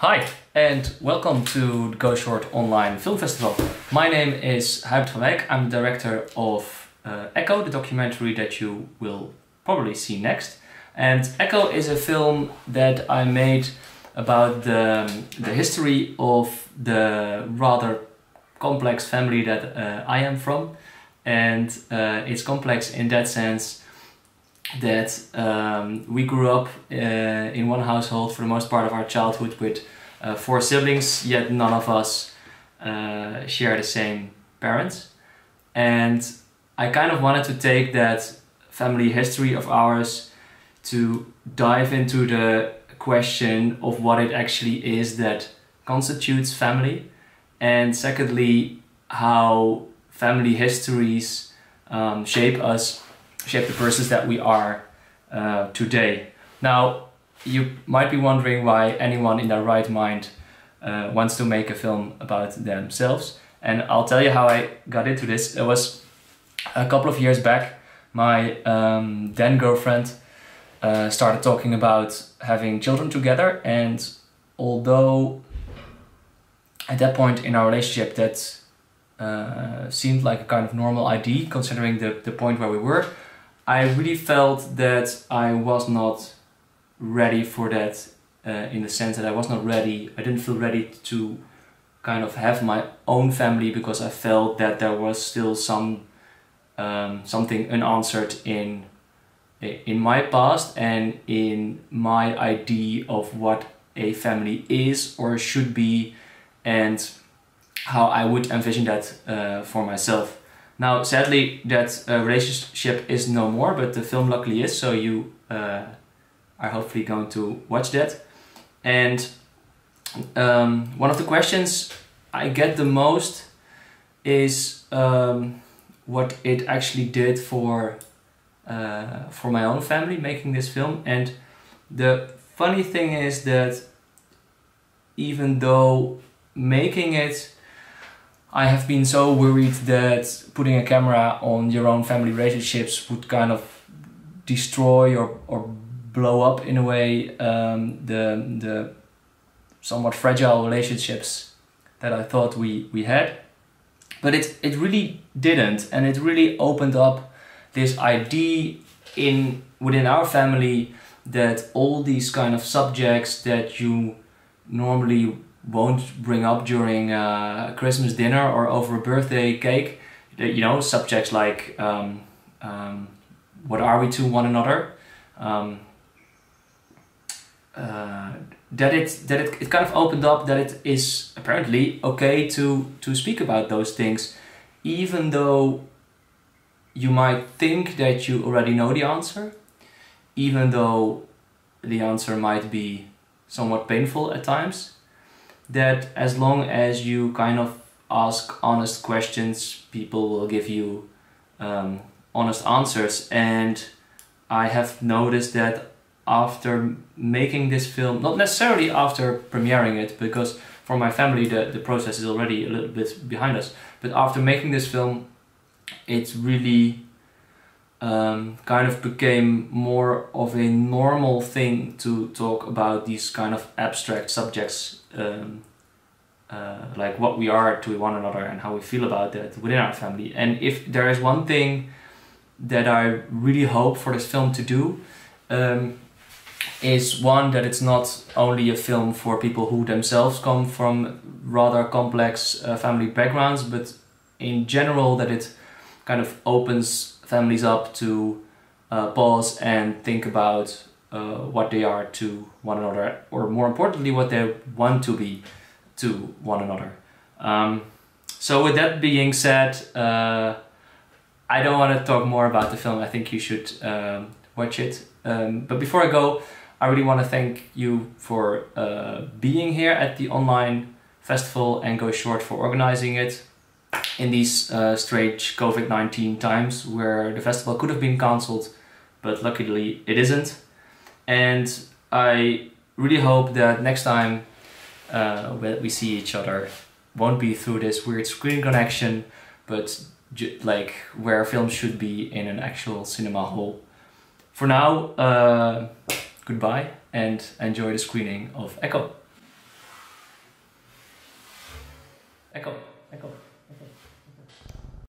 Hi, and welcome to the Go Short Online Film Festival. My name is Huibert van Wijk. I'm the director of uh, Echo, the documentary that you will probably see next. And Echo is a film that I made about the, the history of the rather complex family that uh, I am from. And uh, it's complex in that sense that um, we grew up uh, in one household for the most part of our childhood with uh, four siblings, yet none of us uh, share the same parents. And I kind of wanted to take that family history of ours to dive into the question of what it actually is that constitutes family, and secondly, how family histories um, shape us shape the persons that we are uh, today. Now, you might be wondering why anyone in their right mind uh, wants to make a film about themselves. And I'll tell you how I got into this. It was a couple of years back. My um, then girlfriend uh, started talking about having children together, and although at that point in our relationship that uh, seemed like a kind of normal idea considering the, the point where we were, I really felt that I was not ready for that uh, in the sense that I was not ready, I didn't feel ready to kind of have my own family because I felt that there was still some um, something unanswered in in my past and in my idea of what a family is or should be and how I would envision that uh, for myself. Now, sadly, that uh, relationship is no more, but the film luckily is, so you uh, are hopefully going to watch that. And um, one of the questions I get the most is um, what it actually did for uh, for my own family making this film. And the funny thing is that even though making it I have been so worried that putting a camera on your own family relationships would kind of destroy or, or blow up in a way um, the, the somewhat fragile relationships that I thought we, we had. But it, it really didn't, and it really opened up this idea in within our family that all these kind of subjects that you normally won't bring up during a Christmas dinner or over a birthday cake. You know, subjects like um, um, what are we to one another. Um, uh, that it that it, it kind of opened up that it is apparently okay to to speak about those things, even though you might think that you already know the answer, even though the answer might be somewhat painful at times that as long as you kind of ask honest questions, people will give you um, honest answers. And I have noticed that after making this film, not necessarily after premiering it, because for my family the, the process is already a little bit behind us, but after making this film, it's really um, kind of became more of a normal thing to talk about these kind of abstract subjects um, uh, like what we are to one another and how we feel about that within our family. And if there is one thing that I really hope for this film to do, um, is one that it's not only a film for people who themselves come from rather complex uh, family backgrounds, but in general that it kind of opens families up to uh, pause and think about uh, what they are to one another, or more importantly, what they want to be to one another. Um, so with that being said, uh, I don't want to talk more about the film. I think you should um, watch it. Um, but before I go, I really want to thank you for uh, being here at the online festival and Go Short for organizing it in these uh, strange COVID-19 times where the festival could have been cancelled, but luckily it isn't and I really hope that next time uh, when we see each other won't be through this weird screen connection, but like where film should be in an actual cinema hall. For now, uh, goodbye and enjoy the screening of Echo. Echo, Echo.